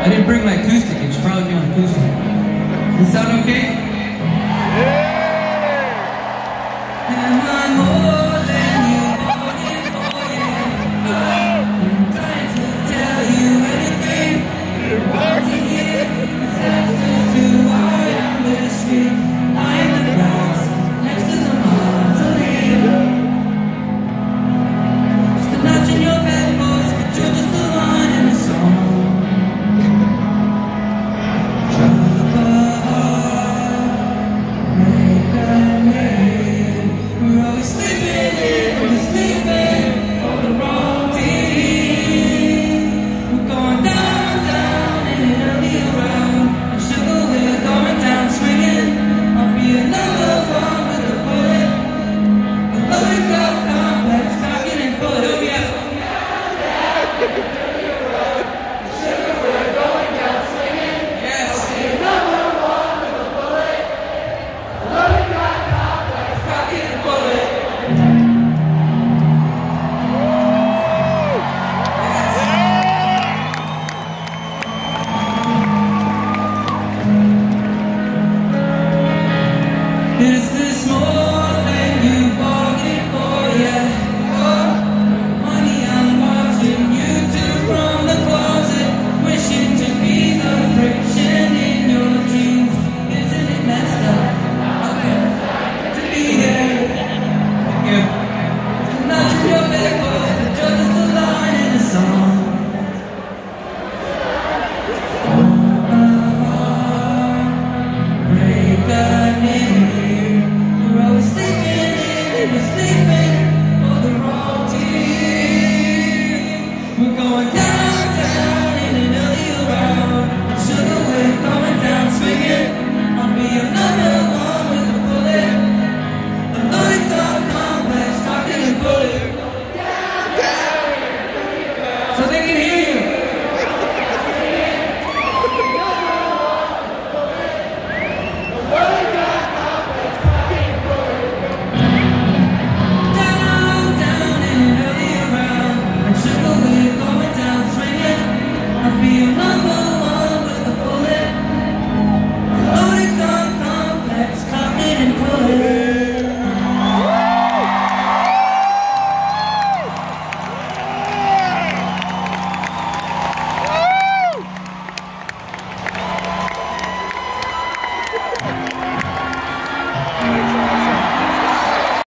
I didn't bring my acoustic. It should probably be on acoustic. Does it sound okay? Yeah. Is this